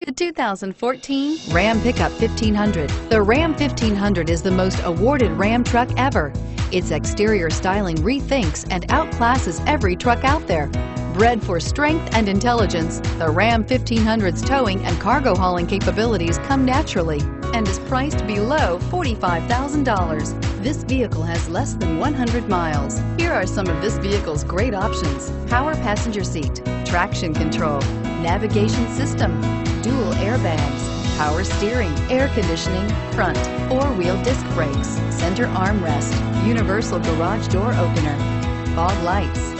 The 2014 Ram Pickup 1500. The Ram 1500 is the most awarded Ram truck ever. Its exterior styling rethinks and outclasses every truck out there Bred for strength and intelligence, the Ram 1500's towing and cargo hauling capabilities come naturally and is priced below $45,000. This vehicle has less than 100 miles. Here are some of this vehicle's great options. Power passenger seat, traction control, navigation system, dual airbags, power steering, air conditioning, front, four-wheel disc brakes, center armrest, universal garage door opener, fog lights.